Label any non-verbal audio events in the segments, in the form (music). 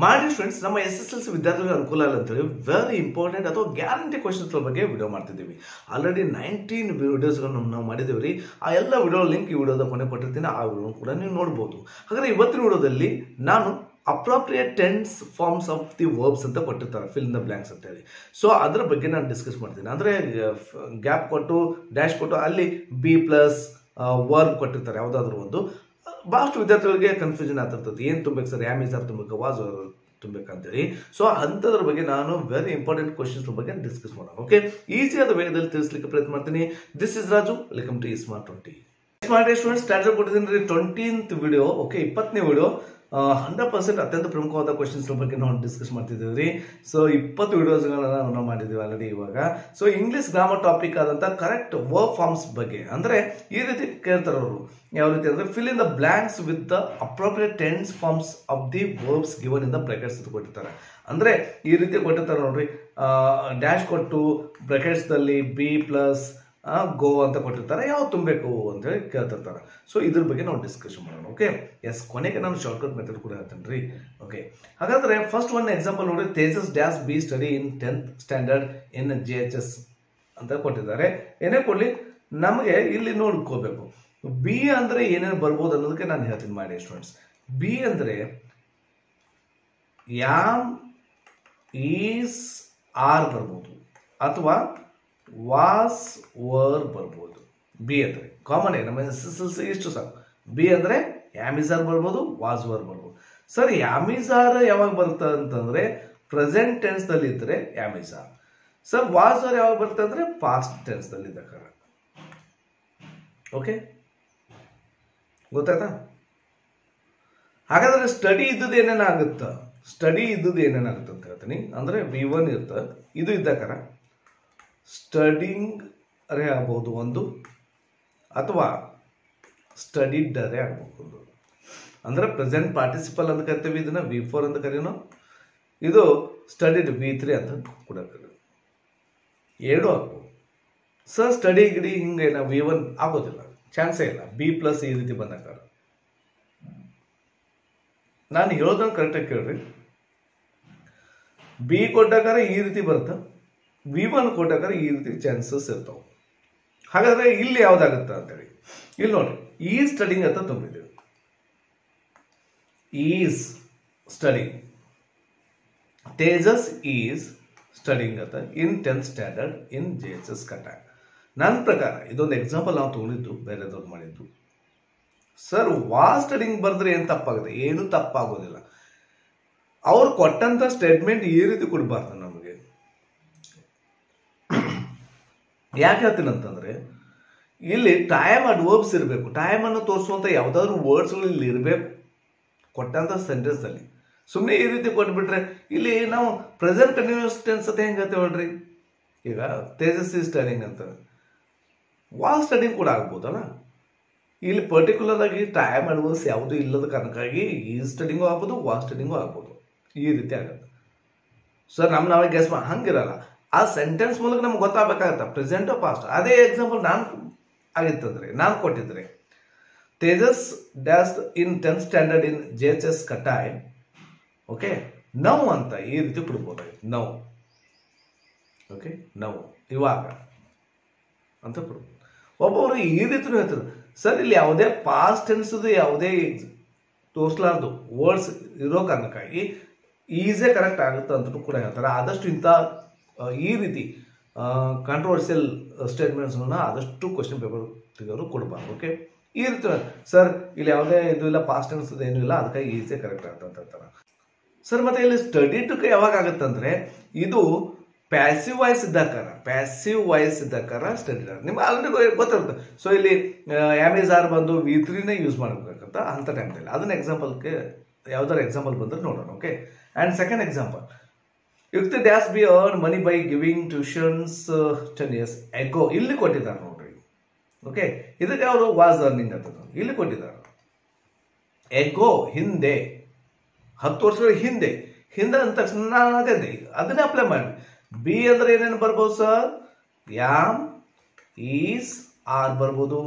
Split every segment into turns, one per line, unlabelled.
ಮಾಡಿ ಫ್ರೆಂಡ್ಸ್ ನಮ್ಮ S S L C ವಿದ್ಯಾರ್ಥಿಗಳಿಗೆ ಅನುಕೂಲ ಇಲ್ಲ ಅಂತೇಳಿ ವೆರಿ ಇಂಪಾರ್ಟೆಂಟ್ ಅಥವಾ ಗ್ಯಾರಂಟಿ ಕ್ವಶನ್ಸ್ ಬಗ್ಗೆ ವಿಡಿಯೋ ಮಾಡ್ತಿದ್ದೀವಿ. ಆಲ್ರೆಡಿ ನೈನ್ಟೀನ್ ವಿಡಿಯೋಸ್ಗಳನ್ನು ನಾವು ಮಾಡಿದ್ದೀವಿ ರೀ. ಆ ಎಲ್ಲ ವಿಡಿಯೋ ಲಿಂಕ್ ಈ ವಿಡಿಯೋದ ಕೊನೆ ಕೊಟ್ಟಿರ್ತೀನಿ, ಆ ವಿಡಿಯೋ ಕೂಡ ನೀವು ನೋಡ್ಬೋದು. ಹಾಗಾದ್ರೆ ಇವತ್ತಿನ ವಿಡಿಯೋದಲ್ಲಿ ನಾನು appropriate tense forms of the verbs ಅಂತ ಕೊಟ್ಟಿರ್ತಾರೆ ಫಿಲ್ ದ ಬ್ಲ್ಯಾಂಕ್ಸ್ ಅಂತ ಹೇಳಿ. ಸೊ ಅದ್ರ ಬಗ್ಗೆ ನಾನು ಡಿಸ್ಕಸ್ ಮಾಡ್ತೀನಿ. ಅಂದರೆ ಗ್ಯಾಪ್ ಕೊಟ್ಟು ಡ್ಯಾಶ್ ಕೊಟ್ಟು ಅಲ್ಲಿ ಬಿ ಪ್ಲಸ್ ವರ್ಬ್ ಕೊಟ್ಟಿರ್ತಾರೆ, ಯಾವುದಾದ್ರೂ ಒಂದು. ಭಾಳಷ್ಟು ವಿದ್ಯಾರ್ಥಿಗಳಿಗೆ ಕನ್ಫ್ಯೂಷನ್ ಆಗ್ತಿರ್ತದೆ ಏನು ತುಂಬಬೇಕು ಸರ್? ಇಸ್ ಆರ್ ತುಂಬಬೇಕು ವಾಸ್ ತುಂಬಬೇಕಂತೇಳಿ ಸೊ ಅಂಥದ್ರ ಬಗ್ಗೆ ನಾನು ವೆರಿ ಇಂಪಾರ್ಟೆಂಟ್ ಕ್ವಶನ್ಸ್ ಬಗ್ಗೆ ಡಿಸ್ಕಸ್ ಮಾಡೋಣ ಓಕೆ ಈಸಿಯಾದ ವೇಗದಲ್ಲಿ ತಿಳಿಸ್ಲಿಕ್ಕೆ ಪ್ರಯತ್ನ ಮಾಡ್ತೀನಿ. This is Raju welcome to smart twenty smart student starter ಕೊಟ್ಟಿದ್ದೀನಿ ರೀ ಟ್ವೆಂಟೀನ್ತ್ ವಿಡಿಯೋ ಓಕೆ ಇಪ್ಪತ್ತನೇ ವಿಡಿಯೋ ಹಂಡ್ರೆಡ್ ಪರ್ಸೆಂಟ್ ಅತ್ಯಂತ ಪ್ರಮುಖವಾದ ಕ್ವಶನ್ಸ್ ಬಗ್ಗೆ ನಾವು ಡಿಸ್ಕಸ್ ಮಾಡ್ತಿದ್ದೀವಿ ರೀ ಸೊ ಇಪ್ಪತ್ತು ವಿಡಿಯೋಸ್ಗಳನ್ನ ನಾವು ಮಾಡಿದ್ದೀವಿ ಆಲ್ರೆಡಿ ಇವಾಗ. ಸೊ ಇಂಗ್ಲಿಷ್ ಗ್ರಾಮರ್ ಟಾಪಿಕ್ ಆದಂಥ ಕರೆಕ್ಟ್ ವರ್ಕ್ ಫಾರ್ಮ್ಸ್ ಬಗ್ಗೆ. ಅಂದರೆ, ಈ ರೀತಿ ಕೇಳ್ತಾರೆ ಅವರು. ಯಾವ ರೀತಿ ಅಂದರೆ fill in the blanks with the appropriate tense forms of the verbs given in the brackets ಕೊಟ್ಟಿರ್ತಾರೆ. ಅಂದರೆ, ಈ ರೀತಿ ಕೊಟ್ಟಿರ್ತಾರೆ ನೋಡ್ರಿ. ಡ್ಯಾಶ್ ಕೊಟ್ಟು ಬ್ರೆಕೆಟ್ಸ್ದಲ್ಲಿ ಬಿ ಪ್ಲಸ್ ಗೋ ಅಂತ ಕೊಟ್ಟಿರ್ತಾರೆ ಯಾವ ತುಂಬಬೇಕು ಅಂತ ಹೇಳಿ ಕೇಳ್ತಿರ್ತಾರೆ. ಸೊ ಇದ್ರ ಬಗ್ಗೆ ನಾವು ಡಿಸ್ಕಷನ್ ಮಾಡೋಣ ಓಕೆ ಎಸ್ ಕೊನೆಗೆ ನಾನು ಶಾರ್ಟ್ಕಟ್ ಮೆಥಡ್ ಕೂಡ ಹೇಳ್ತೇನೆ ರೀ ಓಕೆ ಹಾಗಾದ್ರೆ ಫಸ್ಟ್ ಒನ್ ಎಕ್ಸಾಂಪಲ್ ನೋಡಿ Tejas dash B study in tenth standard in G H S ಅಂತ ಕೊಟ್ಟಿದ್ದಾರೆ. ಏನೇ ಕೊಡಲಿ, ನಮಗೆ ಇಲ್ಲಿ ನೋಡ್ಕೋಬೇಕು. ಬಿ ಅಂದರೆ ಏನೇನು ಬರ್ಬೋದು ಅನ್ನೋದಕ್ಕೆ ನಾನು ಹೇಳ್ತೀನಿ ಮಾಡಿ ಸ್ಟೂಡೆಂಟ್ಸ್ ಬಿ ಅಂದರೆ ಯಾಮ್ ಈಸ್ ಆರ್ ಬರ್ಬೋದು, ಅಥವಾ ವಾಸ್ ವರ್ ಬರ್ಬೋದು. ಬಿ ಅಂದರೆ ಕಾಮನ್ ನಮ್ಮ ಎಸ್ ಎಸ್ ಎಲ್ ಸಿ ಇಷ್ಟು ಸಾಕು. ಬಿ ಅಂದರೆ ಯಾಮಿಸಾರ್ ಬರ್ಬೋದು, ವಾಸ್ ವರ್ ಬರ್ಬೋದು. ಸರ್ ಯಾಮಿಸಾರ್ ಯಾವಾಗ ಬರುತ್ತೆ ಅಂತಂದರೆ ಪ್ರೆಸೆಂಟ್ ಟೆನ್ಸ್ನಲ್ಲಿ ಇದ್ದರೆ ಯಾಮಿಸಾರ್ ಸರ್, ವಾಸ್ ವರ್ ಯಾವಾಗ ಬರುತ್ತೆ ಅಂದರೆ ಪಾಸ್ಟ್ ಇದ್ದ ಇದ್ದಾಗ ಓಕೆ ಗೊತ್ತಾಯ್ತಾ? ಹಾಗಾದ್ರೆ ಸ್ಟಡಿ ಇದ್ದದ್ದು ಏನೇನಾಗುತ್ತ? ಸ್ಟಡಿ ಇದ್ದದ್ದು ಏನೇನಾಗುತ್ತೆ ಅಂತ ಹೇಳ್ತೀನಿ. ಅಂದರೆ ವಿ ಒನ್ ಇರ್ತದೆ ಇದು ಇದ್ದಕ್ಕಾರ ಸ್ಟಡಿಂಗ್ ಅರೇ ಆಗ್ಬೋದು ಒಂದು, ಅಥವಾ ಸ್ಟಡಿಡ್ ಅರೇ ಆಗ್ಬೋದು ಅಂದರೆ ಪ್ರೆಸೆಂಟ್ ಪಾರ್ಟಿಸಿಪಲ್ ಅಂತ ಕರಿತೀವಿ, ಇದನ್ನ ವಿ ಫೋರ್ ಅಂತ ಕರೀನೋ ಇದು ಸ್ಟಡಿಡ್ ವಿ ತ್ರೀ ಅಂತ ಕೂಡ ಎರಡು ಆಗ್ಬೋದು. ಸರ್ ಸ್ಟಡಿ ಗಿಡಿ ಹಿಂಗೆ ನಾವು ವಿ ಒನ್ ಆಗೋದಿಲ್ಲ. ಚಾನ್ಸೇ ಇಲ್ಲ. ಬಿ ಪ್ಲಸ್ ಈ ರೀತಿ ಬಂದಾಗ ನಾನು ಹೇಳೋದನ್ನು ಕರೆಕ್ಟಾಗಿ ಕೇಳ್ರಿ. ಬಿ ಕೊಟ್ಟಾಗ ಈ ರೀತಿ ಬರುತ್ತೆ? ವಿ ಒನ್ ಕೊಟ್ಟಾಗ ಈ ರೀತಿ ಚಾನ್ಸಸ್ ಇರ್ತಾವ. ಹಾಗಾದ್ರೆ ಇಲ್ಲಿ ಯಾವ್ದಾಗುತ್ತೆ ಅಂತೇಳಿ. ಇಲ್ಲಿ ನೋಡಿ, ಈ ಸ್ಟಡಿಂಗ್ ಅಂತ ತುಂಬಿದ್ದೀವಿ is studying Tejas is studying ಅಂತ in tenth standard in J S S ಕಟ್ಟ ನನ್ನ ಪ್ರಕಾರ, ಇದೊಂದು ಎಕ್ಸಾಂಪಲ್ ನಾವು ತೊಗೊಂಡಿದ್ದು, ಬೇರೆದವ್ರು ಮಾಡಿದ್ದು. ಸರ್ ವಾ ಸ್ಟಡಿಂಗ್ ಬರೆದ್ರೆ ಏನು ತಪ್ಪಾಗುತ್ತೆ? ಏನು ತಪ್ಪಾಗೋದಿಲ್ಲ. ಅವ್ರು ಕೊಟ್ಟಂತ ಸ್ಟೇಟ್ಮೆಂಟ್ ಈ ರೀತಿ ಕೊಡಬಾರ್ದು ನಮಗೆ ಯಾಕೆ ಹೇಳ್ತೀನಿ ಅಂತಂದ್ರೆ ಇಲ್ಲಿ ಟೈಮ್ ಅಡ್ವರ್ಬ್ಸ್ ಇರಬೇಕು. ಟೈಮ್ ಅನ್ನು ತೋರಿಸುವಂತ ಯಾವ್ದಾದ್ರು ವರ್ಡ್ಸ್ಗಳು ಇಲ್ಲಿ ಇರಬೇಕು. ಕೊಟ್ಟಂತ ಸೆಂಟೆನ್ಸ್ ಅಲ್ಲಿ. ಸುಮ್ಮನೆ ಈ ರೀತಿ ಕೊಟ್ಬಿಟ್ರೆ, ಇಲ್ಲಿ ನಾವು ಪ್ರೆಸೆಂಟ್ ಕಂಟಿನ್ಯೂಸ್ ಟೆನ್ಸ್ ಅಂತ ಹೆಂಗೆ ಹೇಳ್ರಿ? ಈಗ ತೇಜಸ್ವಿ ಸ್ಟಡಿಂಗ್ ಅಂತ. ವಾಲ್ ಸ್ಟಡಿಂಗ್ ಕೂಡ ಆಗ್ಬೋದಲ್ಲ? ಇಲ್ಲಿ ಪರ್ಟಿಕ್ಯುಲರ್ ಆಗಿ ಟೈಮ್ ಅಡ್ವರ್ಸ್ ಯಾವುದು ಇಲ್ಲದ ಕಾರಣಕ್ಕಾಗಿ ಈ ಸ್ಟಡಿಂಗು ಆಗ್ಬೋದು ವಾಲ್ ಸ್ಟಡಿಂಗು ಆಗ್ಬೋದು. ಈ ರೀತಿ ಆಗುತ್ತೆ. ಸರ್ ನಮ್ಮ ನಾವೇ ಗೆಸ್ ಮಾ ಹಂಗಿರಲ್ಲ. ಆ ಸೆಂಟೆನ್ಸ್ ಮೂಲಕ ನಮ್ಗೆ ಗೊತ್ತಾಗಬೇಕಾಗತ್ತೆ ಪ್ರೆಸೆಂಟ್ ಪಾಸ್ಟ್ ಅದೇ ಎಕ್ಸಾಂಪಲ್ ನಾನು ಆಗಿತ್ತಂದ್ರೆ, ನಾನು ಕೊಟ್ಟಿದ್ರೆ. Tejas dash in tenth standard in J H S ಕಟಾಯ್ okay now ಅಂತ ಈ ರೀತಿ ಕೊಡ್ಬೋದಾಗಿತ್ತು ನೌ. Okay now. ಇವಾಗ ಅಂತ ಕೊಡ್ಬೋದು ಒಬ್ಬೊಬ್ರು ಈ ರೀತಿನೂ ಹೇಳ್ತಾರೆ. ಸರ್, ಇಲ್ಲಿ ಯಾವುದೇ ಪಾಸ್ಟ್ ಟೆನ್ಸ್ದು ಯಾವುದೇ ತೋರಿಸ್ಲಾರ್ದು ವರ್ಡ್ಸ್ ಇರೋ ಕಾರಣಕ್ಕಾಗಿ ಈಸೇ ಕರೆಕ್ಟ್ ಆಗುತ್ತೆ ಅಂತ ಕೂಡ ಹೇಳ್ತಾರೆ. ಆದಷ್ಟು ಇಂಥ ಈ ರೀತಿ ಕಾಂಟ್ರವರ್ಸಿಯಲ್ ಸ್ಟೇಟ್ಮೆಂಟ್ಸ್ಗಳನ್ನ ಆದಷ್ಟು ಕ್ವಶನ್ ಪೇಪರ್ ತೆಗೆಯೋರು ಕೊಡಬಾರ್ದು ಓಕೆ ಈ ರೀತಿ ಸರ್ ಇಲ್ಲಿ ಯಾವುದೇ ಇದು ಇಲ್ಲ ಪಾಸ್ಟ್ ಟೆನ್ಸ್ ಏನೂ ಇಲ್ಲ ಅದಕ್ಕಾಗಿ ಈಸೇ ಕರೆಕ್ಟ್ ಆಗುತ್ತೆ ಅಂತ ಹೇಳ್ತಾರೆ. ಸರ್ ಮತ್ತೆ ಇಲ್ಲಿ ಸ್ಟಡಿ ಟುಕ್ ಯಾವಾಗ ಆಗುತ್ತೆ ಅಂದ್ರೆ, ಇದು ಪ್ಯಾಸಿವ್ ವಾಯ್ಸ್ ಇದ್ದಾಕಾರ ಪ್ಯಾಸಿವ್ ವಾಯ್ಸ್ ಇದ್ದಾಕಾರ ಸ್ಟಡಿ ನಿಮ್ಗೆ ಆಲ್ರೆಡಿ ಗೊತ್ತಿರುತ್ತೆ. ಸೊ ಇಲ್ಲಿ ಆರ್ ಬಂದು ವಿ ತ್ರೀನೇ ಯೂಸ್ ಮಾಡಬೇಕಂತ ಅಂತ ಟೈಮ್ದಲ್ಲಿ ಅದನ್ನ ಎಕ್ಸಾಂಪಲ್ಗೆ ಯಾವ್ದಾರು ಎಕ್ಸಾಂಪಲ್ ಬಂದ್ರೆ ನೋಡೋಣ okay and second example Yukti dash B earn money by giving tuitions ten years ago ಇಲ್ಲಿ ಕೊಟ್ಟಿದ್ದಾರೆ ನೋಡ್ರಿ. ಓಕೆ ಇದಕ್ಕೆ ಅವರು ವಾಸ್ ಅರ್ನಿಂಗ್ ಅಂತ ಇಲ್ಲಿ ಕೊಟ್ಟಿದ್ದಾರೆ. ಎಗೋ ಹಿಂದೆ. ಹತ್ತು ವರ್ಷಗಳ ಹಿಂದೆ. ಹಿಂದೆ ಅಂದ ತಕ್ಷಣ ನಾನು ಅದೇ ಅದನ್ನೇ ಅಪ್ಲೈ ಮಾಡಿ ಬಿ ಅಂದ್ರೆ ಏನೇನು ಬರ್ಬೋದು ಸರ್ ಯಾಮ್ ಈಸ್ ಆರ್ ಬರ್ಬೋದು.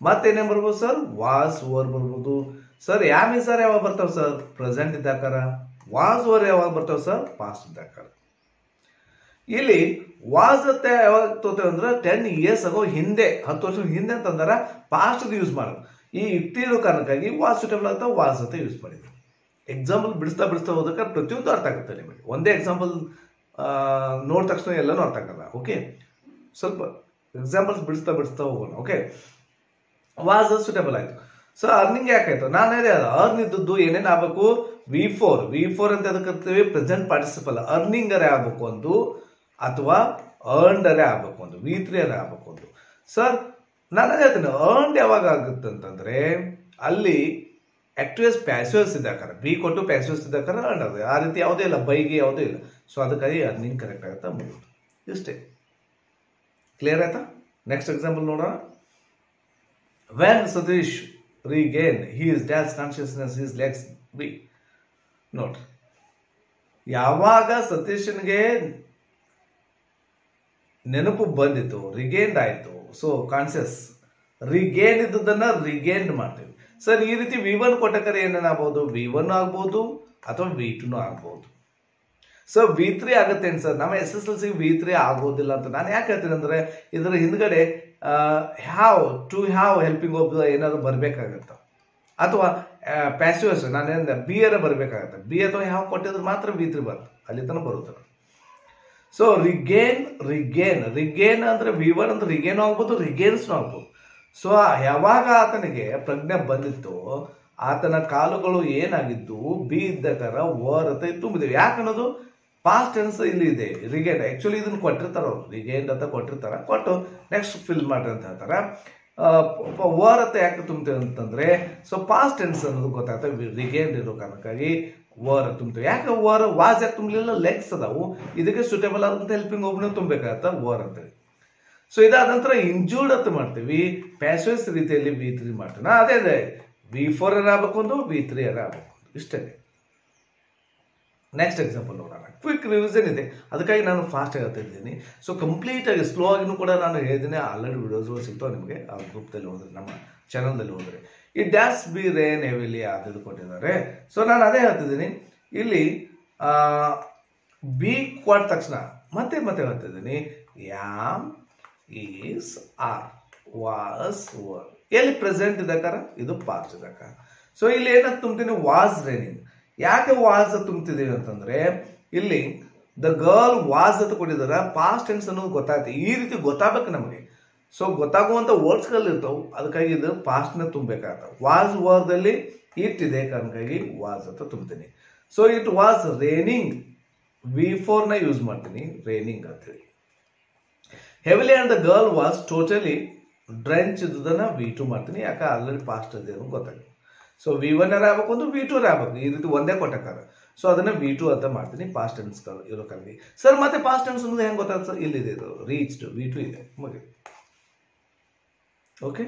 ಮತ್ತೇನೇನು ಬರ್ಬೋದು ಸರ್ ವಾಸ್ ಓರ್ ಬರ್ಬೋದು. ಸರ್ ಯಾಮ್ ಈಸ್ ಆರ್ ಯಾವಾಗ ಬರ್ತಾವೆ ಸರ್ ಪ್ರೆಸೆಂಟ್ ಇದ್ದಾಕಾರ ವಾಸ್ ವರ್ ಯಾವಾಗ ಬರ್ತವೆ ಸರ್? ಪಾಸ್ಟ್ ಇದ್ದಾಗ ಇಲ್ಲಿ ವಾಸ್ ಅಂತ ಯಾವಾಗ ತೋತೇವೆ ಅಂದ್ರೆ ಟೆನ್ ಇಯರ್ಸ್ ಆಗೋ ಹಿಂದೆ, ಹತ್ತು ವರ್ಷ ಹಿಂದೆ ಅಂತಂದ್ರೆ ಪಾಸ್ಟ್ ಯೂಸ್ ಮಾಡೋದು ಈ ಇಟ್ಟಿರೋ ಕಾರಣಕ್ಕಾಗಿ ವಾಸ್ ಸುಟೇಬಲ್ ಅಂತ ವಾಸ್ ಅಂತ ಯೂಸ್ ಮಾಡಿದ್ರು. ಎಕ್ಸಾಂಪಲ್ ಬಿಡಿಸ್ತಾ ಬಿಡಿಸ್ತಾ ಹೋದಕ್ಕೆ ಪ್ರತಿಯೊಂದು ಅರ್ಥ ಆಗುತ್ತೆ ನಿಮಗೆ. ಒಂದೇ ಎಕ್ಸಾಂಪಲ್ ನೋಡಿದ ತಕ್ಷಣ ಎಲ್ಲನೂ ಅರ್ಥ ಆಗಲ್ಲ ಓಕೆ ಸ್ವಲ್ಪ ಎಕ್ಸಾಂಪಲ್ಸ್ ಬಿಡಿಸ್ತಾ ಬಿಡಿಸ್ತಾ ಹೋಗೋಣ ಓಕೆ ವಾಸ್ ಸುಟೇಬಲ್ ಆಯ್ತು. ಸೊ ಅರ್ನಿಂಗ್ ಯಾಕಾಯ್ತು? ನಾನು ಅದೇ ಅದು ಅರ್ನ್ ಇದ್ದದ್ದು ಏನೇನು ಆಗಬೇಕು? ವಿ ಫೋರ್ ವಿ ಫೋರ್ ಅಂತ ಅದಕ್ಕೆ ಕರಿತೀವಿ? ಪ್ರೆಸೆಂಟ್ ಪಾರ್ಟಿಸಿಪಲ್ ಅರ್ನಿಂಗ್ ಅರೇ ಆಗಬೇಕು ಒಂದು ಅಥವಾ ಅರ್ನ್ಡ್ ಅರೇ ಆಗಬೇಕು ಒಂದು ವಿ ತ್ರೀ ಅರೇ ಆಗಬೇಕು ಒಂದು ಸರ್ ನಾನು ಹೇಳ್ತೀನಿ. ಅರ್ನ್ಡ್ ಯಾವಾಗ ಆಗುತ್ತೆ ಅಂತಂದ್ರೆ, ಅಲ್ಲಿ ಆಕ್ಟಿವಸ್ ಪ್ಯಾಸಿವಸ್ ಇದ್ದಾಕಾರ ಬಿ ಕೊಟ್ಟು ಪ್ಯಾಸಿವಸ್ ಇದ್ದಾಕಾರ ಅರ್ನ್ ಆಗುತ್ತೆ. ಆ ರೀತಿ ಯಾವುದೇ ಇಲ್ಲ. ಬೈಗೆ ಯಾವುದೇ ಇಲ್ಲ. ಸೊ ಅದಕ್ಕಾಗಿ ಅರ್ನಿಂಗ್ ಕರೆಕ್ಟ್ ಆಗುತ್ತೆ ಮುಗಿದು ಇಷ್ಟೇ. ಕ್ಲಿಯರ್ ಆಯ್ತಾ? ನೆಕ್ಸ್ಟ್ ಎಕ್ಸಾಂಪಲ್ ನೋಡೋಣ. When Satish regain his dash consciousness, his legs. B ನೋಡ್ರಿ ಯಾವಾಗ ಸತೀಶನ್ಗೆ ನೆನಪು ಬಂದಿತ್ತು ರಿಗೇನ್ಡ್ ಆಯಿತು ಸೊ ಕಾನ್ಸಿಯಸ್ ರಿಗೇನ್ ಇದ್ದದನ್ನ ರಿಗೇನ್ ಮಾಡ್ತೀವಿ. ಸರ್, ಈ ರೀತಿ ವಿ ಒನ್ ಕೊಟ್ಟಕರೆ ಏನೇನಾಗ್ಬೋದು ವಿ ಒನ್ ಆಗ್ಬೋದು ಅಥವಾ ವಿ ಟುನು ಆಗ್ಬೋದು? ಸೊ ವಿ ತ್ರೀ ಆಗುತ್ತೆ ಸರ್? ನಮ್ಮ S S L C V three ಆಗೋದಿಲ್ಲ ಅಂತ ನಾನು ಯಾಕೆ ಹೇಳ್ತೀನಿ ಅಂದರೆ, ಇದರ ಹಿಂದ್ಗಡೆ ಹ್ಯಾವ್ ಟು ಹ್ಯಾವ್ ಹೆಲ್ಪಿಂಗ್ ಒಬ್ಬ ಏನಾದ್ರು ಬರಬೇಕಾಗತ್ತೆ. ಅಥವಾ ಪ್ಯಾಸಿವಸ್ ನಾನೇನ ಬಿ ಎರ ಬರಬೇಕಾಗತ್ತೆ. ಬಿ ಅಥವಾ ಹ್ಯಾವ್ ಕೊಟ್ಟಿದ್ರೆ ಮಾತ್ರ ಬೀತ್ರಿ ತ್ರೀ ಬರುತ್ತೆ. ಅಲ್ಲಿ ತನಕ ಬರುತ್ತೆ. ಸೊ ರಿಗೇನ್ ರಿಗೇನ್ ರಿಗೇನ್ ಅಂದ್ರೆ ವಿವರ್ ಅಂದ್ರೆ ರಿಗೇನ್ ಆಗ್ಬೋದು ರಿಗೇನ್ಸ್ ಆಗ್ಬೋದು. ಸೊ ಯಾವಾಗ ಆತನಿಗೆ ಪ್ರಜ್ಞೆ ಬಂದಿತ್ತು, ಆತನ ಕಾಲುಗಳು ಏನಾಗಿದ್ದು ಬಿ ಇದ್ದ ಕರ ಓರತೆ ತುಂಬಿದ್ದೇವೆ ಯಾಕನ್ನೋದು? ಪಾಸ್ಟ್ ಟೆನ್ಸ್ ಇಲ್ಲಿ ಇದೆ. ರಿಗೇನ್ ಆ್ಯಕ್ಚುಲಿ ಇದನ್ನು ಕೊಟ್ಟಿರ್ತಾರ ಅವ್ರು. ರಿಗೇನ್ ಅಂತ ಕೊಟ್ಟಿರ್ತಾರೆ. ಕೊಟ್ಟು ನೆಕ್ಸ್ಟ್ ಫಿಲ್ ಮಾಡ್ರಿ ಅಂತ ಹೇಳ್ತಾರೆ. ಓರ್ ಅಂತ ಯಾಕೆ ತುಂಬ್ತೇವೆ ಅಂತಂದ್ರೆ ಸೊ ಪಾಸ್ಟ್ ಟೆನ್ಸ್ ಅನ್ನೋದು ಗೊತ್ತಾಗ್ತದೆ ರಿಗೇನ್ ಇರೋ ಕಾರಣಕ್ಕಾಗಿ ಓರ್ ತುಂಬ್ತೇವೆ ಯಾಕೆ ಓರ್ ವಾಸ್ ಯಾಕೆ ತುಂಬಲಿಲ್ಲ? ಲೆಗ್ಸ್ ಅದಾವು. ಇದಕ್ಕೆ ಸುಟೇಬಲ್ ಆದಂತ ಹೆಲ್ಪಿಂಗ್ ಒಬ್ಬನೇ ತುಂಬಬೇಕಾಗತ್ತ? ಓರ್ ಅಂತೇಳಿ ಸೊ ಇದಾದ ನಂತರ ಇಂಜೂರ್ಡ್ ಅಂತ ಮಾಡ್ತೀವಿ. ಪ್ಯಾಸೇಜ್ ರೀತಿಯಲ್ಲಿ ವಿ ತ್ರೀ ಮಾಡ್ತೀವಿ. ಅದೇ ಅದೇ. ವಿ ಫೋರ್ ಏನಾಗಬೇಕು ಒಂದು ವಿ ತ್ರೀ ಏನಾಗಬೇಕು ಇಷ್ಟೇ. ನೆಕ್ಸ್ಟ್ ಎಕ್ಸಾಂಪಲ್ ನೋಡೋಣ. ಕ್ವಿಕ್ ರಿವಿಷನ್ ಇದೆ. ಅದಕ್ಕಾಗಿ ನಾನು ಫಾಸ್ಟ್ ಹೇಳ್ತಾ ಇದ್ದೀನಿ ಸೊ ಕಂಪ್ಲೀಟ್ ಆಗಿ ಸ್ಲೋ ಆಗಿನೂ ಕೂಡ ನಾನು ಹೇಳಿದ್ದೀನಿ. ಆಲ್ರೆಡಿ ವಿಡಿಯೋಸ್ಗಳು ಸಿಗ್ತಾವೆ ನಿಮಗೆ. ಆ ಗ್ರೂಪ್ದಲ್ಲಿ ಹೋದ್ರೆ, ನಮ್ಮ ಚಾನಲ್ದಲ್ಲಿ ಹೋದರೆ. ಈ ಡ್ಯಾಸ್ ಬಿ ರೇನ್ ಹೆವಿಲಿ ಅದು ಕೊಟ್ಟಿದ್ದಾರೆ? ಸೊ ನಾನು ಅದೇ ಹೇಳ್ತಿದ್ದೀನಿ. ಇಲ್ಲಿ ಬಿ ಕೊಟ್ಟ ತಕ್ಷಣ. ಮತ್ತೆ ಮತ್ತೆ ಹೇಳ್ತಿದ್ದೀನಿ. Am is are was were ಎಲ್ಲಿ ಪ್ರೆಸೆಂಟ್ ಇದಕ್ಕಾರ ಇದು ಪಾಸ್ಟ್ ಇದಕ್ಕ ಸೊ ಇಲ್ಲಿ ಏನಂತ ತುಂಬ್ತೀನಿ ವಾಸ್ ರೇನಿಂಗ್ ಯಾಕೆ ವಾಸ್ ತುಂಬ್ತಿದ್ದೀವಿ ಅಂತಂದ್ರೆ, ಇಲ್ಲಿ ದ ಗರ್ಲ್ ವಾಸ್ ಅಂತ ಕೊಟ್ಟಿದ್ದಾರೆ, ಪಾಸ್ಟ್ ಟೆನ್ಸ್ ಅನ್ನೋದು ಗೊತ್ತಾಗುತ್ತೆ ಈ ರೀತಿ ಗೊತ್ತಾಗಬೇಕು ನಮಗೆ. ಸೊ ಗೊತ್ತಾಗುವಂತ ವರ್ಡ್ಸ್ಗಳು ಇರ್ತಾವೆ. ಅದಕ್ಕಾಗಿ ಇದು ಪಾಸ್ಟ್ನ ತುಂಬಬೇಕಾಗ್ತವೆ. ವಾಸ್ ವರ್ದಲ್ಲಿ ಇಟ್ ಇದೆ, ಕಾರಣಕ್ಕಾಗಿ ವಾಸ್ ಅಂತ ತುಂಬ್ತೀನಿ. So it was raining V ಫೋರ್ನ use ಮಾಡ್ತೀನಿ. ರೇನಿಂಗ್ ಅಂತೇಳಿ heavily and the girl was totally drench ಇದ್ದದನ್ನ V two ಮಾಡ್ತೀನಿ. ಯಾಕೆ? ಆಲ್ರೆಡಿ ಪಾಸ್ಟ್ ಇದೆ ಅನ್ನೋದು ಗೊತ್ತಾಗುತ್ತೆ ಸೊ ವಿ ಒನ್ ಆರ್ ಆಗ್ಬೇಕು ವಿ ಟು ಆಗ್ಬೇಕು ಈ ರೀತಿ ಒಂದೇ ಕೊಟ್ಟಕ್ಕಾರ ಸೊ ಅದನ್ನ ವಿ ಟು ಅಂತ ಮಾಡ್ತೀನಿ. ಪಾಸ್ಟ್ ಟೆನ್ಸ್ ಇರೋ ಕಲ್ವಿ ಸರ್ ಮತ್ತೆ ಪಾಸ್ಟ್ ಟೆನ್ಸ್ ಅನ್ನೋದು ಹೆಂಗೆ ಗೊತ್ತಾಗುತ್ತೆ ಸರ್ ಇಲ್ಲಿದೆ ಇದು. ರೀಚ್ಡ್ ವಿ ಟು ಇದೆ. ಮುಗಿ ಓಕೆ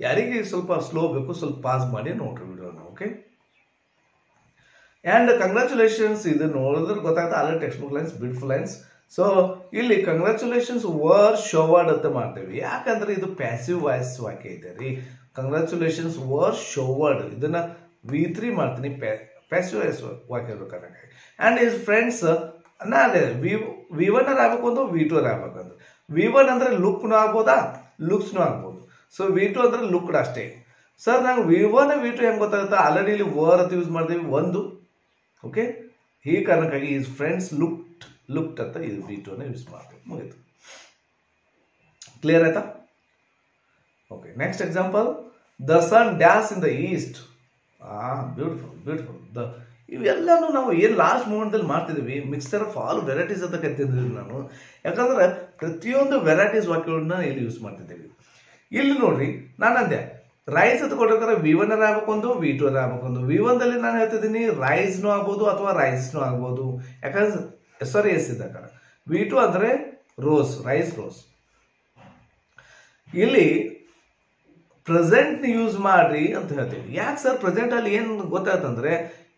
ಯಾರಿಗೆ ಸ್ವಲ್ಪ ಸ್ಲೋ ಬೇಕು, ಸ್ವಲ್ಪ ಪಾಸ್ ಮಾಡಿ ನೋಡ್ರಿ ವಿಡಿಯೋನ ಓಕೆ ಆ್ಯಂಡ್ ಕಂಗ್ರ್ಯಾಚುಲೇಷನ್ಸ್ ಇದು ನೋಡಿದ್ರೆ ಗೊತ್ತಾಗ್ತದೆ already text book lines beautiful lines so ಇಲ್ಲಿ ಕಂಗ್ರ್ಯಾಚುಲೇಷನ್ಸ್ ವರ್ ಶೋವರ್ಡ್ ಅಂತ ಮಾಡ್ತೇವೆ. ಯಾಕಂದ್ರೆ ಇದು ಪ್ಯಾಸಿವ್ ವಾಯ್ಸ್ ವಾಕ್ಯ ಇದೆ ರೀ. ಕಂಗ್ರ್ಯಾಚುಲೇಷನ್ಸ್ ವರ್ ಶೋವರ್ಡ್ ಇದನ್ನ ವಿ ತ್ರೀ ಮಾಡ್ತೀನಿ. ಪ್ಯಾಸಿವ್ ಎಸ್ ವಾಕ್ಯ ಬೇಕಾದಂಗೆ ಆ್ಯಂಡ್ ಇಸ್ ಫ್ರೆಂಡ್ಸ್ ನಾ ಅದೇ ವಿ ವಿ ಒನ್ ಆರ್ ಆಗ್ಬೇಕು ಒಂದು ವಿ ಟು ಅಲ್ಲಿ ಆಗ್ಬೇಕು ಅಂದ್ರೆ ವಿ ಒನ್ ಅಂದ್ರೆ ಲುಕ್ನು ಆಗ್ಬೋದಾ? ಲುಕ್ಸ್ನು ಆಗ್ಬೋದು. ಸೊ ವಿ ಟು ಅಂದ್ರೆ ಲುಕ್ಡ್ ಅಷ್ಟೇ. ಸರ್ ನಂಗೆ ವಿ ಒನ್ ವಿ ಟು ಹೆಂಗೆ ಗೊತ್ತಾಗುತ್ತೆ? ಆಲ್ರೆಡಿ ಇಲ್ಲಿ ವರ್ ಅಂತ ಯೂಸ್ ಮಾಡ್ತೀವಿ. ಒಂದು ಓಕೆ ಈ ಕಾರಣಕ್ಕಾಗಿ ಈಸ್ ಫ್ರೆಂಡ್ಸ್ ಲುಕ್ಡ್ ಲುಕ್ಡ್ ಅಂತ ಇದು ವಿ ಟು ಯೂಸ್ ಮಾಡ್ತೀವಿ. ಮುಗಿತು. ಕ್ಲಿಯರ್ ಆಯ್ತಾ? Okay next example the sun dash in the east ಆ ಬ್ಯೂಟಿಫುಲ್ ಬ್ಯೂಟಿಫುಲ್ ದ ಇವೆಲ್ಲನೂ ನಾವು ಏನು ಲಾಸ್ಟ್ ಮೂಮೆಂಟಲ್ಲಿ ಮಾಡ್ತಿದ್ದೀವಿ ಮಿಕ್ಸರ್ ಆಫ್ ಆಲ್ ವೆರೈಟೀಸ್ ಅಂತ ಕತ್ತಿದ್ದೀನಿ ನಾನು. ಯಾಕಂದ್ರೆ ಪ್ರತಿಯೊಂದು ವೆರೈಟೀಸ್ ವಾಕ್ಯಗಳನ್ನ ಇಲ್ಲಿ ಯೂಸ್ ಮಾಡ್ತಿದ್ದೀವಿ. ಇಲ್ಲಿ ನೋಡ್ರಿ ನಾನು ಅಂದೆ ರೈಸ್ ಅಂತ ಕೊಟ್ಟಿರ್ತಾರೆ ವಿ ಒನ್ ಆಗ್ಬೇಕು ಒಂದು ವಿ ಟು ಆಗ್ಬೇಕು ಒಂದು ವಿ ಒಂದಲ್ಲಿ ನಾನು ಹೇಳ್ತಿದ್ದೀನಿ ರೈಸ್ನು ಆಗ್ಬೋದು ಅಥವಾ ರೈಸ್ನು ಆಗ್ಬೋದು. ಯಾಕಂದ್ರೆ ಸಾರಿ ಎಸ್ ಇದ್ದಾಗ ವಿ ಟು ಅಂದ್ರೆ ರೋಸ್ ರೈಸ್ ರೋಸ್ ಇಲ್ಲಿ ಪ್ರೆಸೆಂಟ್ ಯೂಸ್ ಮಾಡ್ರಿ ಅಂತ ಹೇಳ್ತೀವಿ. ಯಾಕೆ ಸರ್ ಪ್ರೆಸೆಂಟ್ ಅಲ್ಲಿ ಏನು ಗೊತ್ತಾಯ್ತಂದ್ರೆ,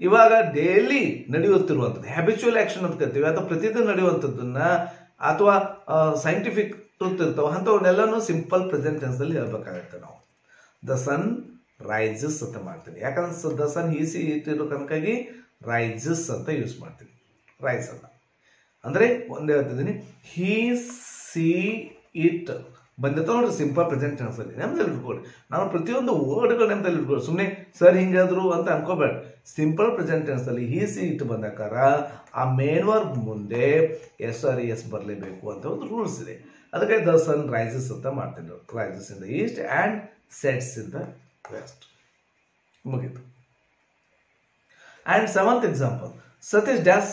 ಇವಾಗ ಡೈಲಿ ನಡೆಯುತ್ತಿರುವಂಥದ್ದು ಹ್ಯಾಬಿಚುವಲ್ ಆಕ್ಷನ್ ಅಂತ ಕರಿತೀವಿ. ಅಥವಾ ಪ್ರತಿದಿನ ನಡೆಯುವಂಥದ್ದನ್ನ ಅಥವಾ ಸೈಂಟಿಫಿಕ್ ಟ್ರೂತ್ ಇರ್ತಾವ, ಅಂಥವನ್ನೆಲ್ಲನೂ ಸಿಂಪಲ್ ಪ್ರೆಸೆಂಟ್ ಟೆನ್ಸ್ದಲ್ಲಿ ಹೇಳ್ಬೇಕಾಗತ್ತೆ ನಾವು. ದ ಸನ್ ರೈಸಸ್ ಅಂತ ಮಾಡ್ತೀವಿ. ಯಾಕಂದ್ರೆ ದ ಸನ್ ಈಸಿ ಇಟ್ಟಿರೋ ಕನಕಾಗಿ ರೈಸಸ್ ಅಂತ ಯೂಸ್ ಮಾಡ್ತೀವಿ. ರೈಸ್ ಅಲ್ಲ ಅಂದರೆ ಒಂದು ಹೇಳ್ತಿದ್ದೀನಿ ಹೀ ಸಿ ಇಟ್ ಬಂದಿತ್ತು ನೋಡ್ರಿ ಸಿಂಪಲ್ ಪ್ರೆಸೆಂಟ್ ಟೆನ್ಸಲ್ಲಿ ನೆಮ್ಮದಲ್ಲಿ ಇಟ್ಕೊಳ್ಳಿ. ನಾವು ಪ್ರತಿಯೊಂದು ವರ್ಡ್ಗಳು ನೆಮ್ಮದಲ್ಲಿ ಇಟ್ಕೊಳ್ಳಿ. ಸುಮ್ಮನೆ ಸರ್, ಹಿಂಗಾದ್ರು ಅಂತ ಅನ್ಕೋಬೇಡ. ಸಿಂಪಲ್ ಪ್ರೆಸೆಂಟ್ ಟೆನ್ಸಲ್ಲಿ ಈ ಸಿ ಇಟ್ಟು ಬಂದಾಕಾರ ಆ ಮೇನ್ ವರ್ಬ್ ಮುಂದೆ ಎಸ್ ಆರ್ ಎಸ್ ಬರಲೇಬೇಕು ಅಂತ ಒಂದು ರೂಲ್ಸ್ ಇದೆ. ಅದಕ್ಕೆ ದ ಸನ್ ರೈಸಸ್ ಅಂತ ಮಾಡ್ತೀನಿ. Rises in the east and sets in the west ಮುಗೀತು. And seventh example Satish dash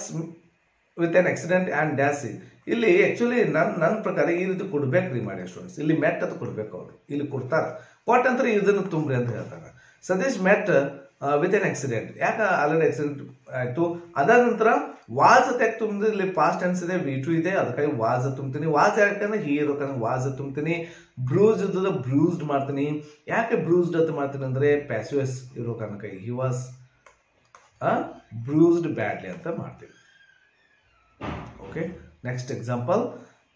with an accident and dash ಇಲ್ಲಿ ಆ್ಯಕ್ಚುಲಿ ನನ್ನ ನನ್ನ ಪ್ರಕಾರ ಈ ರೀತಿ ಕೊಡ್ಬೇಕು ರೀ ಮಾಡಿ ಸ್ಟೂಡೆಂಟ್ಸ್ ಇಲ್ಲಿ ಮ್ಯಾಟ್ ಅದು ಕೊಡ್ಬೇಕು ಅವರು. ಇಲ್ಲಿ ಕೊಡ್ತಾರೆ. ಅಂತ ಇದನ್ನು ತುಂಬ್ರಿ ಅಂತ ಹೇಳ್ತಾರೆ. Satish met with an accident ಯಾಕೆ ಆಲ್ರೆಡಿ ಆಕ್ಸಿಡೆಂಟ್ ಆಯಿತು? ಅದಾದ ನಂತರ ವಾಜ್ ಯಾಕೆ ತುಂಬಿದ್ರೆ ಇಲ್ಲಿ ಪಾಸ್ಟ್ ಟೆನ್ಸ್ ಇದೆ ವಿ ಟು ಇದೆ, ಅದಕ್ಕಾಗಿ ವಾಜ್ ತುಂಬ್ತೀನಿ. ವಾಜ್ ಯಾಕಂದ್ರೆ ಹೀರೋ ಕಣ ವಾಜ್ ತುಂಬ್ತೀನಿ. ಬ್ರೂಸ್ ಇದ್ದದ ಬ್ರೂಸ್ಡ್ ಮಾಡ್ತೀನಿ. ಯಾಕೆ ಬ್ರೂಸ್ಡ್ ಅಂತ ಮಾಡ್ತೀನಿ ಅಂದರೆ ಪ್ಯಾಸಿವಸ್ ಇರೋ ಕಾರಣಕ್ಕೆ ಹಿ ವಾಸ್ ಬ್ರೂಸ್ಡ್ ಬ್ಯಾಡ್ಲಿ ಅಂತ ಮಾಡ್ತೀವಿ okay next example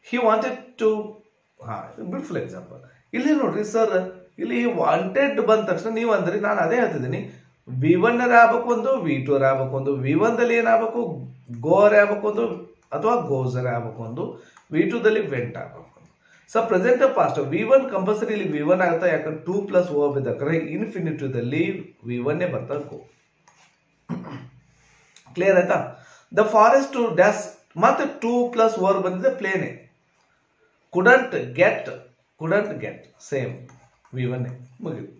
he wanted to ಹಾಂ ಬ್ಯೂಟಿಫುಲ್ ಎಕ್ಸಾಂಪಲ್ ಇಲ್ಲಿ ನೋಡ್ರಿ ಸರ್ ಇಲ್ಲಿ ವಾಂಟೆಡ್ ಬಂದ ತಕ್ಷಣ ನೀವು ಅಂದ್ರಿ, ನಾನು ಅದೇ ಹೇಳ್ತಿದ್ದೀನಿ. ವಿ ಒನ್ ಆಗ್ಬೇಕು ಒಂದು ವಿ ಟು ಆಗ್ಬೇಕು ಒಂದು ವಿ ಒನ್ದಲ್ಲಿ ಏನಾಗಬೇಕು? ಗೋರ್ ಆಗ್ಬೇಕು ಒಂದು, ಅಥವಾ ಗೋಸರ್ ಆಗ್ಬೇಕು ಒಂದು ವಿ ಟೂದಲ್ಲಿ ವೆಂಟ್ ಆಗ್ಬೇಕು sir present past V one compulsory ಇಲ್ಲಿ ವಿ ಒನ್ ಆಗುತ್ತೆ, ಯಾಕಂದ್ರೆ ಟೂ ಪ್ಲಸ್ ಓ ಇದ್ದಕ್ರೆ ಇನ್ಫಿನಿಟಿವ್ದಲ್ಲಿ ವಿ ಒನ್ನೇ ಬರ್ತಾ ಕ್ಲಿಯರ್ (coughs) ಆಯ್ತಾ? ದ ಫಾರೆಸ್ಟ್ ಟು ಡ್ಯಾಸ್ ಮತ್ತೆ ಟೂ ಪ್ಲಸ್ ವರ್ ಬಂದಿದೆ ಪ್ಲೇನೆ couldn't get couldn't get same V one ಮುಗಿದು.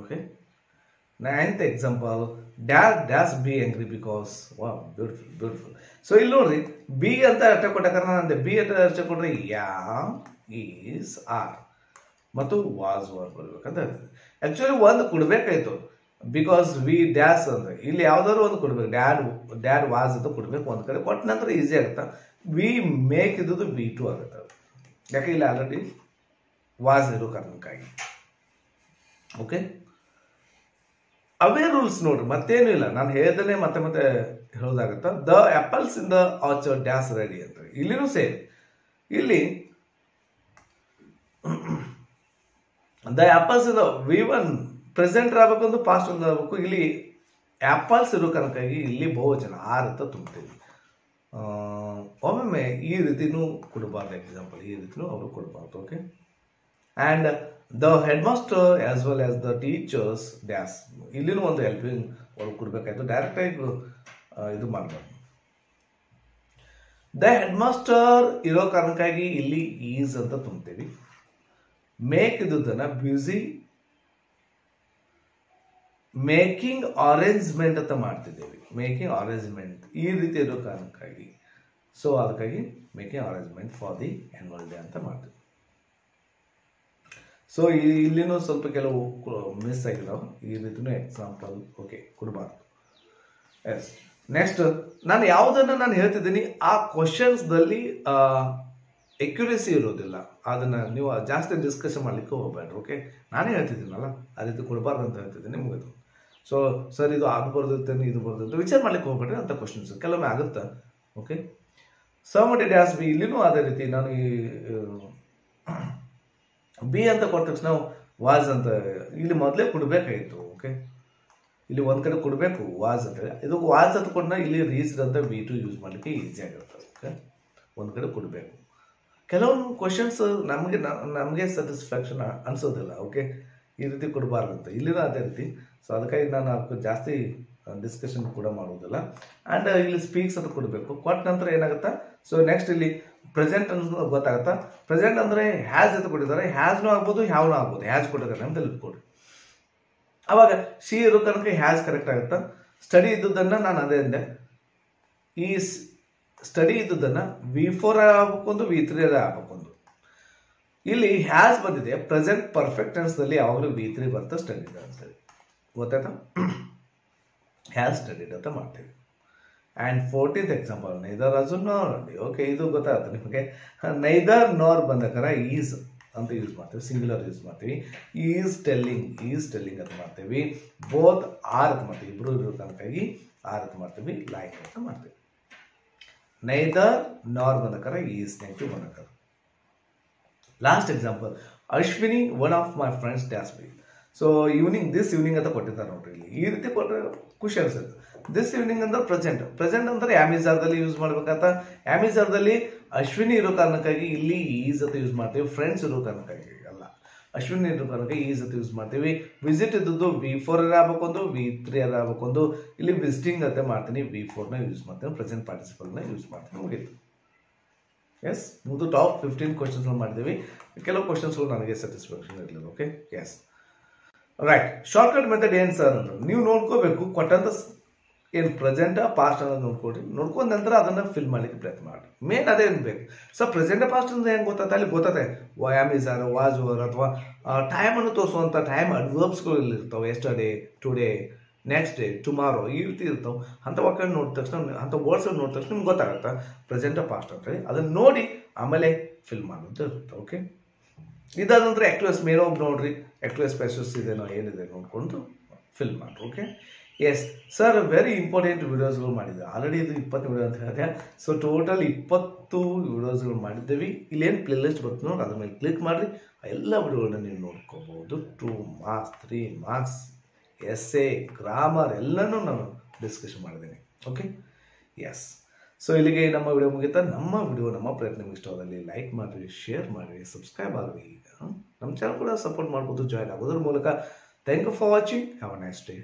Okay ninth example dash dash be angry because ವಾ ಬ್ಯೂಟಿಫುಲ್ ಬ್ಯೂಟಿಫುಲ್ ಸೊ ಇಲ್ಲಿ ನೋಡ್ರಿ ಬಿ ಅಂತ ಅರ್ಥ ಕೊಟ್ಟಾಕ ನಾನು ಬಿ ಅಂತ ಅರ್ಥ ಕೊಡ್ರಿ ಯಾ ಈಸ್ ಆರ್ ಮತ್ತು ವಾಸ್ ವರ್ ಬರ್ಬೇಕಂತ ಹೇಳ್ತೀನಿ. ಆ್ಯಕ್ಚುಲಿ ಒಂದು ಕೊಡ್ಬೇಕಾಯ್ತು. ಬಿಕಾಸ್ ವಿ ಡ್ಯಾಸ್ ಅಂದ್ರೆ ಇಲ್ಲಿ ಯಾವ್ದಾದ್ರು ಒಂದು ಕೊಡ್ಬೇಕು. ಡ್ಯಾಡ್ ಡ್ಯಾಡ್ ವಾಸ್ ಅಂತ ಕೊಡ್ಬೇಕು ಒಂದ್ ಕಡೆ. ಕೊಟ್ಟ ನಂತರ ಈಸಿ ಆಗುತ್ತೆ. ವಿ ಮೇಕ್ ಇದ್ದದ್ದು ವಿ ಟು ಆಗುತ್ತೆ. ಯಾಕೆ ಇಲ್ಲಿ ಆಲ್ರೆಡಿ ವಾಸ್ ಇರೋ ಕಾರಣಕ್ಕಾಗಿ ಓಕೆ ಅವೇ ರೂಲ್ಸ್ ನೋಡ್ರಿ, ಮತ್ತೇನು ಇಲ್ಲ. ನಾನು ಹೇಳ್ದೇ ಮತ್ತೆ ಮತ್ತೆ ಹೇಳೋದಾಗತ್ತ? The apples in the orchard dash ready ಅಂತ. ಇಲ್ಲಿನೂ ಸೇಮ್ ಇಲ್ಲಿ the apples in the V one present ಅಂದ್ರೆ ಪಾಸ್ಟ್ ಒಂದು ಆಗಬೇಕು ಇಲ್ಲಿ ಆ್ಯಪಲ್ಸ್ ಇರೋ ಕಾರಣಕ್ಕಾಗಿ ಇಲ್ಲಿ ಬಹುವಚನ, ಆರ್ ಅಂತ ತುಂಬ್ತೀವಿ. ಒಮ್ಮೊಮ್ಮೆ ಈ ರೀತಿನೂ ಕೊಡಬಾರ್ದು ಎಕ್ಸಾಂಪಲ್ ಈ ರೀತಿನೂ ಅವರು ಕೊಡಬಾರ್ದು okay and the head master as well as the teachers dash ಇಲ್ಲಿನೂ ಒಂದು ಹೆಲ್ಪಿಂಗ್ ಅವ್ರು ಕೊಡಬೇಕಾಯ್ತು ಡೈರೆಕ್ಟಾಗಿ ಇದು ಮಾಡಬಾರ್ದು. ದ ಹೆಡ್ ಮಾಸ್ಟರ್ ಇರೋ ಕಾರಣಕ್ಕಾಗಿ ಇಲ್ಲಿ ಈಸ್ ಅಂತ ತುಂಬ್ತೀವಿ. ಮೇಕ್ ಇದ್ದುದನ್ನ ಬ್ಯೂಸಿ ಮೇಕಿಂಗ್ ಅರೇಂಜ್ಮೆಂಟ್ ಅಂತ ಮಾಡ್ತಿದ್ದೇವೆ. ಮೇಕಿಂಗ್ ಅರೇಂಜ್ಮೆಂಟ್ ಈ ರೀತಿ ಇರೋ ಕಾರಣಕ್ಕಾಗಿ. ಸೊ ಅದಕ್ಕಾಗಿ making arrangement for the annual day ಅಂತ ಮಾಡ್ತೀವಿ. ಸೊ ಇಲ್ಲಿನೂ ಸ್ವಲ್ಪ ಕೆಲವು ಮಿಸ್ ಆಗಿಲ್ಲ ಈ ರೀತಿನೂ ಎಕ್ಸಾಂಪಲ್ ಓಕೆ ಕೊಡಬಾರ್ದು. ಎಸ್ ನೆಕ್ಸ್ಟ್ ನಾನು ಯಾವುದನ್ನು ನಾನು ಹೇಳ್ತಿದ್ದೀನಿ, ಆ ಕ್ವಶನ್ಸ್ದಲ್ಲಿ ಎಕ್ಯುರೇಸಿ ಇರೋದಿಲ್ಲ. ಅದನ್ನು ನೀವು ಜಾಸ್ತಿ ಡಿಸ್ಕಷನ್ ಮಾಡಲಿಕ್ಕೆ ಹೋಗ್ಬೇಡ್ರಿ ಓಕೆ ನಾನೇ ಹೇಳ್ತಿದ್ದೀನಲ್ಲ, ಆ ರೀತಿ ಕೊಡಬಾರ್ದು ಅಂತ ಹೇಳ್ತಿದ್ದೀನಿ, ಮುಗಿದು. ಸೊ ಸರ್ ಇದು ಅದು ಬರ್ದಿರ್ತೇನೆ ಇದು ಬರ್ದಿರ್ತೇನೆ ವಿಚಾರ ಮಾಡ್ಲಿಕ್ಕೆ ಹೋಗ್ಬೇಡ್ರಿ ಅಂತ ಕ್ವಶನ್ಸ್ ಕೆಲವೊಮ್ಮೆ ಆಗುತ್ತೆ. ಓಕೆ ಸಮಟಿ ಡ್ಯಾಸ್ ಬಿ ಇಲ್ಲಿನೂ ಅದೇ ರೀತಿ ನಾನು ಈ ಬಿ ಅಂತ ಕೊಟ್ಟ ತಕ್ಷಣ ವಾಜ್ ಅಂತ ಇಲ್ಲಿ ಮೊದಲೇ ಕೊಡಬೇಕಾಗಿತ್ತು ಓಕೆ ಇಲ್ಲಿ ಒಂದು ಕಡೆ ಕೊಡಬೇಕು ವಾಜ್ ಅಂತ ಇದು ವಾಜ್ ಅಂತ ಕೊಟ್ಟ ಇಲ್ಲಿ ರೀಸ್ಡ್ ಅಂತ ಬಿ ಟು ಯೂಸ್ ಮಾಡಲಿಕ್ಕೆ ಈಸಿ ಆಗುತ್ತೆ ಓಕೆ ಒಂದು ಕಡೆ ಕೊಡಬೇಕು. ಕೆಲವೊಂದು ಕ್ವಶನ್ಸ್ ನಮಗೆ ನಮಗೆ ಸ್ಯಾಟಿಸ್ಫ್ಯಾಕ್ಷನ್ ಅನ್ಸೋದಿಲ್ಲ ಓಕೆ ಈ ರೀತಿ ಕೊಡಬಾರ್ದಂತ. ಅಂತ ಇಲ್ಲಿನೂ ಅದೇ ರೀತಿ. ಸೊ ಅದಕ್ಕಾಗಿ ನಾನು ಅದಕ್ಕೆ ಜಾಸ್ತಿ ಡಿಸ್ಕಷನ್ ಕೂಡ ಮಾಡುವುದಿಲ್ಲ. ಆ್ಯಂಡ್ ಇಲ್ಲಿ ಸ್ಪೀಕ್ಸ್ ಅಂತ ಕೊಡಬೇಕು. ಕೊಟ್ಟ ನಂತರ ಏನಾಗುತ್ತಾ? ಸೊ ನೆಕ್ಸ್ಟ್ ಇಲ್ಲಿ ಪ್ರೆಸೆಂಟ್ ಅನ್ನೋದು ಗೊತ್ತಾಗುತ್ತಾ? ಪ್ರೆಸೆಂಟ್ ಅಂದರೆ ಹ್ಯಾಸ್ ಅಂತ ಕೊಟ್ಟಿದ್ದಾರೆ. ಹ್ಯಾಸ್ನೂ ಆಗ್ಬೋದು ಹ್ಯಾವ್ನೂ ಆಗ್ಬೋದು. ಹ್ಯಾಸ್ ಕೊಟ್ಟಿದ್ದಾರೆ ಅಂತ ಕೊಡಿ ಅವಾಗ ಸಿ ಇರೋ ಕಾರಣಕ್ಕೆ ಹ್ಯಾಸ್ ಕರೆಕ್ಟ್ ಆಗುತ್ತಾ? ಸ್ಟಡಿ ಇದ್ದುದನ್ನು ನಾನು ಅದೇ ಅಂದೆ. ಈ ಸ್ಟಡಿ ಇದ್ದುದನ್ನು ವಿ ಫೋರ್ ಆಗ್ಬೇಕೊಂದು ವಿ ತ್ರೀ ಆಗ್ಬೇಕೊಂದು ಇಲ್ಲಿ ಹ್ಯಾಸ್ ಬಂದಿದೆ ಪ್ರೆಸೆಂಟ್ ಪರ್ಫೆಕ್ಟ್ ಟೆನ್ಸ್ನಲ್ಲಿ ಯಾವಾಗಲೂ ವಿ ತ್ರೀ ಬರ್ತಾ ಸ್ಟಡಿಡ್ ಅಂತೇಳಿ ಗೊತ್ತಾಯ್ತಾ? ಹ್ಯಾಸ್ ಸ್ಟಡಿಡ್ ಅಂತ ಮಾಡ್ತೀವಿ. ಆ್ಯಂಡ್ ಫೋರ್ಟೀನ್ತ್ ಎಕ್ಸಾಂಪಲ್ ನೈದರ್ ಅಜು ನಾರ್ ಓಕೆ ಇದು ಗೊತ್ತಾಗುತ್ತೆ ನಿಮಗೆ. ನೈದರ್ ನಾರ್ ಬಂದಕರ ಈಸ್ ಅಂತ ಯೂಸ್ ಮಾಡ್ತೀವಿ ಸಿಂಗ್ಯುಲರ್ ಯೂಸ್ ಮಾಡ್ತೀವಿ. ಈಸ್ ಟೆಲ್ಲಿಂಗ್ ಈಸ್ ಟೆಲ್ಲಿಂಗ್ ಅಂತ ಮಾಡ್ತೀವಿ. ಬೋತ್ ಆರ್ ಅಂತ ಮಾಡ್ತೀವಿ. ಇಬ್ರು ಇರೋ ತನಕಾಗಿ ಆರ್ ಅಂತ ಮಾಡ್ತೀವಿ ಲೈಕ್ ಅಂತ ಮಾಡ್ತೀವಿ. ನೈದರ್ ನಾರ್ ಬಂದಕರ is negative ಬಂದಕಾರ last example Ashwini one of my friends dash be so evening this evening ಅಂತ ಕೊಟ್ಟಿದ್ದಾರೆ ನೋಡ್ರಿ ಇಲ್ಲಿ. ಈ ರೀತಿ ಕೊಟ್ಟರೆ ಖುಷಿ ಅನ್ಸುತ್ತೆ. ದಿಸ್ ಈವ್ನಿಂಗ್ ಅಂದ್ರೆ ಪ್ರೆಸೆಂಟ್ ಪ್ರೆಸೆಂಟ್ ಅಂದ್ರೆ ಆಮೆಜಾನ್ದಲ್ಲಿ ಯೂಸ್ ಮಾಡ್ಬೇಕಂತ. ಆಮೆಜಾನ್ದಲ್ಲಿ ಅಶ್ವಿನಿ ಇರೋ ಕಾರಣಕ್ಕಾಗಿ ಇಲ್ಲಿ ಈಸ್ ಅಂತ ಯೂಸ್ ಮಾಡ್ತೀವಿ. ಫ್ರೆಂಡ್ಸ್ ಇರೋ ಕಾರಣಕ್ಕಾಗಿ ಅಲ್ಲ. ಅಶ್ವಿನಿ ಇರೋ ಕಾರಣಕ್ಕೆ ಈಸ್ ಅಂತ ಯೂಸ್ ಮಾಡ್ತೀವಿ. ವಿಸಿಟ್ ಇದ್ದದ್ದು ವಿ ಫೋರ್ ಆಗ್ಬೇಕೊಂದು ವಿ ತ್ರೀ ಆಗ್ಬೇಕೊಂದು. ಇಲ್ಲಿ ವಿಸಿಟಿಂಗ್ ಅಂತ ಮಾಡ್ತೀನಿ. ವಿ ಫೋರ್ನ ಯೂಸ್ ಮಾಡ್ತೀನಿ. ಪ್ರೆಸೆಂಟ್ ಪಾರ್ಟಿಸಿಪಲ್ನ ಯೂಸ್ ಮಾಡ್ತೀನಿ. ಮುಗೀತು. ಎಸ್ ಮುಂದೆ ಟಾಪ್ ಫಿಫ್ಟೀನ್ ಕ್ವಶನ್ಸ್ ಮಾಡಿದ್ದೀವಿ. ಕೆಲವು ಕ್ವಶನ್ಸ್ಗಳು ನನಗೆ ಸ್ಯಾಟಿಸ್ಫ್ಯಾಕ್ಷನ್ ಇರಲಿಲ್ಲ okay yes right shortcut method ಏನು ಸರ್ ಅಂದ್ರೆ ನೀವು ನೋಡ್ಕೋಬೇಕು, ಕೊಟ್ಟಂತ ಏನು ಪ್ರೆಸೆಂಟ ಪಾಸ್ಟ್ ಅನ್ನೋದು ನೋಡ್ಕೊಡ್ರಿ ನೋಡ್ಕೊಂಡ ನಂತರ ಅದನ್ನು ಫಿಲ್ ಮಾಡಲಿಕ್ಕೆ ಪ್ರಯತ್ನ ಮಾಡಿ ಮೇನ್ ಅದೇ ಬೇಕು ಸೊ ಪ್ರೆಸೆಂಟ್ ಪಾಸ್ಟ್ ಅಂದ್ರೆ ಹೆಂಗೆ ಗೊತ್ತಾತ? ಅಲ್ಲಿ ಗೊತ್ತದೆ ವ್ಯಾಮಿಸಾರ್ ವಾಜ್ ಓವರ್ ಅಥವಾ ಟೈಮನ್ನು ತೋರಿಸುವಂಥ ಟೈಮ್ ಅಡ್ವರ್ಬ್ಸ್ಗಳು ಇಲ್ಲಿ ಇರ್ತಾವೆ yesterday today next day tomorrow ಈ ರೀತಿ ಇರ್ತಾವೆ. ಅಂಥ ವಾಕ್ಯ ನೋಡಿದ ತಕ್ಷಣ, ಅಂಥ ವರ್ಡ್ಸ್ ನೋಡಿದ ತಕ್ಷಣ ನಿಮ್ಗೆ ಗೊತ್ತಾಗುತ್ತೆ? ಪ್ರೆಸೆಂಟ್ ಪಾಸ್ಟ್ ಅಂತ ಹೇಳಿ. ಅದನ್ನು ನೋಡಿ, ಆಮೇಲೆ ಫಿಲ್ ಮಾಡೋದು ಇರುತ್ತೆ ಓಕೆ ಇದಾದ ನಂತರ ಆ್ಯಕ್ಟಿವಸ್ ಮೇಲೆ ಒಬ್ಬ ನೋಡ್ರಿ. ಆಕ್ಟಿವಸ್ ಪ್ಯಾಸಸ್ ಇದೇನೋ, ಏನಿದೆ ನೋಡಿಕೊಂಡು ಫಿಲ್ ಮಾಡ್ರಿ okay yes sir very important ವಿಡಿಯೋಸ್ಗಳು ಮಾಡಿದ್ದೆ. ಆಲ್ರೆಡಿ ಇದು ಇಪ್ಪತ್ತು ವಿಡಿಯೋ ಅಂತ ಹೇಳಿದೆ. ಸೊ ಟೋಟಲ್ ಇಪ್ಪತ್ತು ವಿಡಿಯೋಸ್ಗಳು ಮಾಡಿದ್ದೀವಿ. ಇಲ್ಲೇನು ಪ್ಲೇ ಲಿಸ್ಟ್ ಬರ್ತದೆ ನೋಡಿ ಅದ್ರ ಮೇಲೆ ಕ್ಲಿಕ್ ಮಾಡಿರಿ. ಎಲ್ಲ ವಿಡಿಯೋಗಳನ್ನ ನೀವು ನೋಡ್ಕೋಬಹುದು two marks three marks yes a grammar ಎಲ್ಲನೂ ನಾನು ಡಿಸ್ಕಷನ್ ಮಾಡಿದ್ದೀನಿ. ಓಕೆ ಎಸ್ ಸೊ ಇಲ್ಲಿಗೆ ನಮ್ಮ ವಿಡಿಯೋ ಮುಗಿತಾ ನಮ್ಮ ವಿಡಿಯೋ ನಮ್ಮ ಪ್ರಯತ್ನ ಇಷ್ಟ ಇಷ್ಟವಾದಲ್ಲಿ ಲೈಕ್ ಮಾಡಿರಿ ಶೇರ್ ಮಾಡಿರಿ ಸಬ್ಸ್ಕ್ರೈಬ್ ಆಗಿರಿ ನಮ್ಮ ಚಾನಲ್ ಕೂಡ ಸಪೋರ್ಟ್ ಮಾಡ್ಬೋದು ಜಾಯ್ನ್ ಆಗೋದ್ರ ಮೂಲಕ. Thank you for watching have a nice day